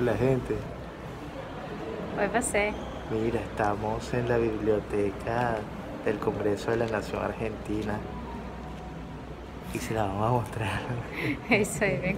La gente, Oi você. mira, estamos en la biblioteca del Congreso de la Nación Argentina y se la vamos a mostrar. É isso aí, vem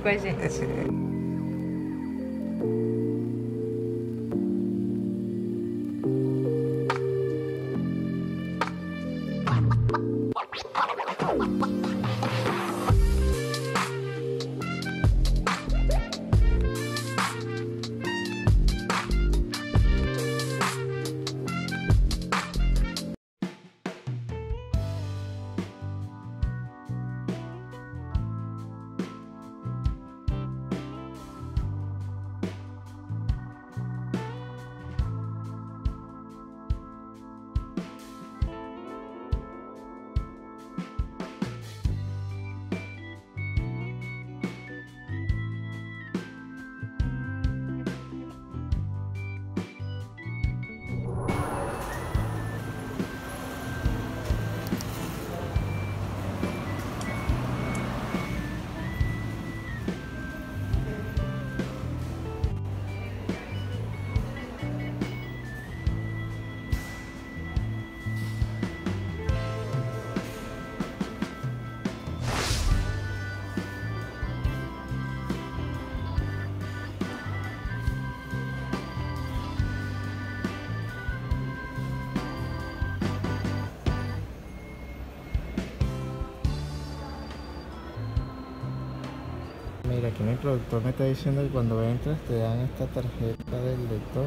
Mira, aquí mi productor me está diciendo que cuando entras te dan esta tarjeta del lector.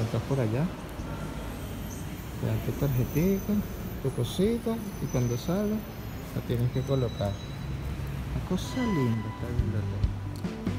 Entras por allá. Te dan tu tarjetita, tu cosita y cuando sales la tienes que colocar. Una cosa linda esta biblioteca.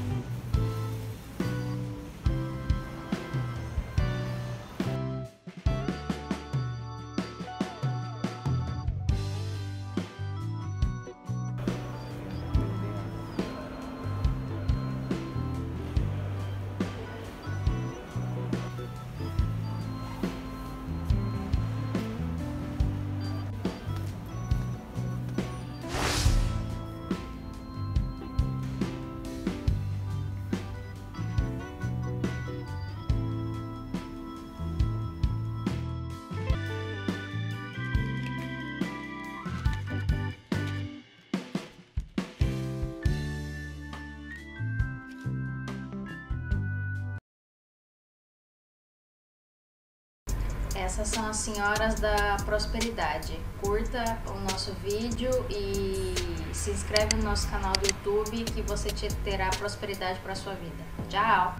Essas são as senhoras da prosperidade. Curta o nosso vídeo e se inscreve no nosso canal do YouTube que você te- terá prosperidade para sua vida. Tchau!